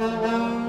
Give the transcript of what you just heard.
Música